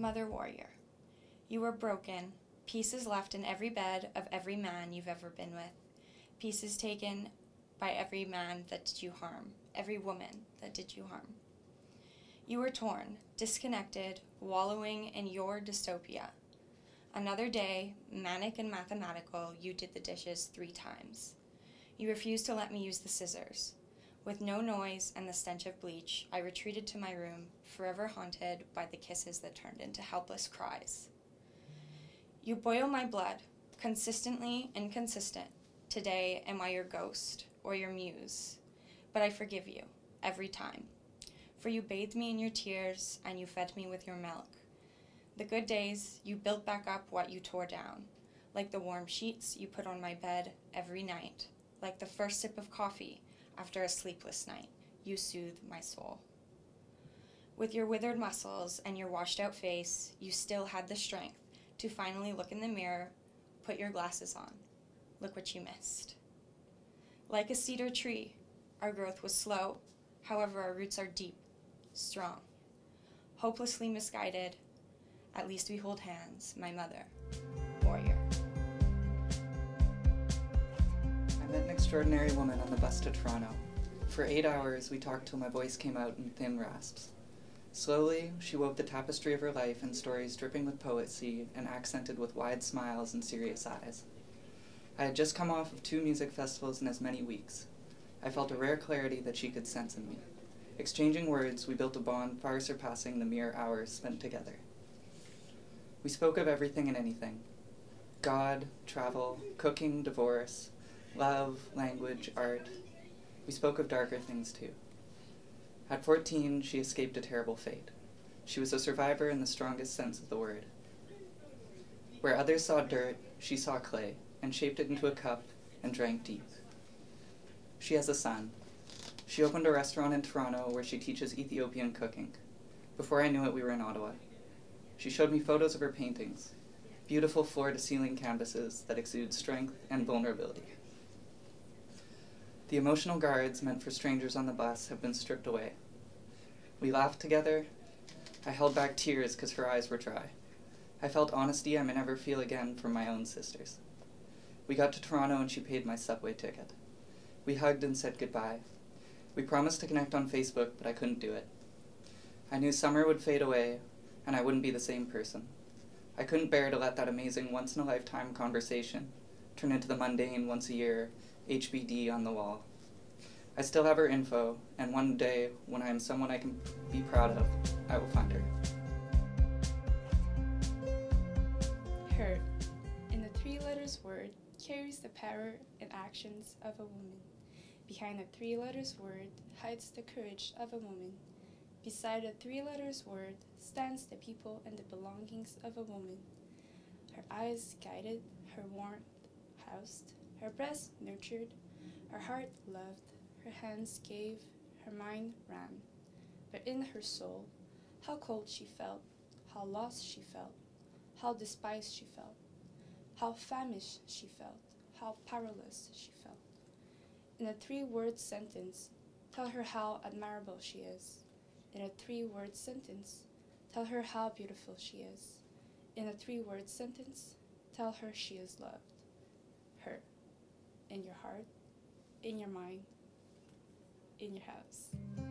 Mother Warrior, you were broken, pieces left in every bed of every man you've ever been with, pieces taken by every man that did you harm, every woman that did you harm. You were torn, disconnected, wallowing in your dystopia. Another day, manic and mathematical, you did the dishes three times. You refused to let me use the scissors. With no noise and the stench of bleach, I retreated to my room, forever haunted by the kisses that turned into helpless cries. You boil my blood, consistently inconsistent. Today, am I your ghost or your muse? But I forgive you, every time. For you bathed me in your tears and you fed me with your milk. The good days, you built back up what you tore down, like the warm sheets you put on my bed every night, like the first sip of coffee after a sleepless night, you soothe my soul. With your withered muscles and your washed out face, you still had the strength to finally look in the mirror, put your glasses on. Look what you missed. Like a cedar tree, our growth was slow, however, our roots are deep, strong. Hopelessly misguided, at least we hold hands, my mother, extraordinary woman on the bus to Toronto. For eight hours, we talked till my voice came out in thin rasps. Slowly, she wove the tapestry of her life in stories dripping with poesy and accented with wide smiles and serious eyes. I had just come off of two music festivals in as many weeks. I felt a rare clarity that she could sense in me. Exchanging words, we built a bond far surpassing the mere hours spent together. We spoke of everything and anything God, travel, cooking, divorce, love, language, art. We spoke of darker things too. At 14, she escaped a terrible fate. She was a survivor in the strongest sense of the word. Where others saw dirt, she saw clay, and shaped it into a cup and drank deep. She has a son. She opened a restaurant in Toronto where she teaches Ethiopian cooking. Before I knew it, we were in Ottawa. She showed me photos of her paintings, beautiful floor to ceiling canvases that exude strength and vulnerability. The emotional guards meant for strangers on the bus have been stripped away. We laughed together. I held back tears because her eyes were dry. I felt honesty I may never feel again from my own sisters. We got to Toronto and she paid my subway ticket. We hugged and said goodbye. We promised to connect on Facebook, but I couldn't do it. I knew summer would fade away, and I wouldn't be the same person. I couldn't bear to let that amazing once in a lifetime conversation turn into the mundane once a year HBD on the wall. I still have her info, and one day, when I am someone I can be proud of, I will find her. Her, in the three letters word, carries the power and actions of a woman. Behind the three letters word hides the courage of a woman. Beside the three letters word stands the people and the belongings of a woman. Her eyes guided, her warmth housed, her breast nurtured, her heart loved, her hands gave, her mind ran. But in her soul, how cold she felt, how lost she felt, how despised she felt, how famished she felt, how powerless she felt. In a three word sentence, tell her how admirable she is. In a three word sentence, tell her how beautiful she is. In a three word sentence, tell her she is loved. Her in your heart, in your mind, in your house.